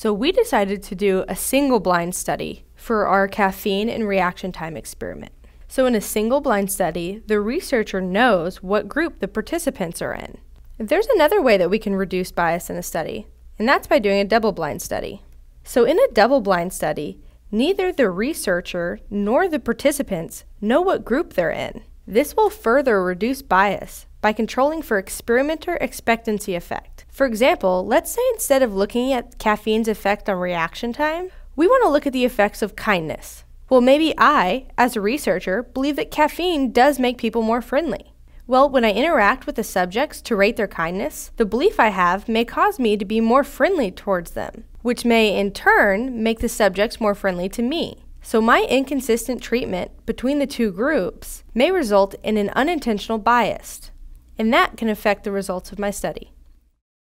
So we decided to do a single blind study for our caffeine and reaction time experiment. So in a single blind study, the researcher knows what group the participants are in. There's another way that we can reduce bias in a study, and that's by doing a double blind study. So in a double blind study, neither the researcher nor the participants know what group they're in. This will further reduce bias by controlling for experimenter expectancy effect. For example, let's say instead of looking at caffeine's effect on reaction time, we want to look at the effects of kindness. Well, maybe I, as a researcher, believe that caffeine does make people more friendly. Well, when I interact with the subjects to rate their kindness, the belief I have may cause me to be more friendly towards them, which may in turn make the subjects more friendly to me. So, my inconsistent treatment between the two groups may result in an unintentional bias, and that can affect the results of my study.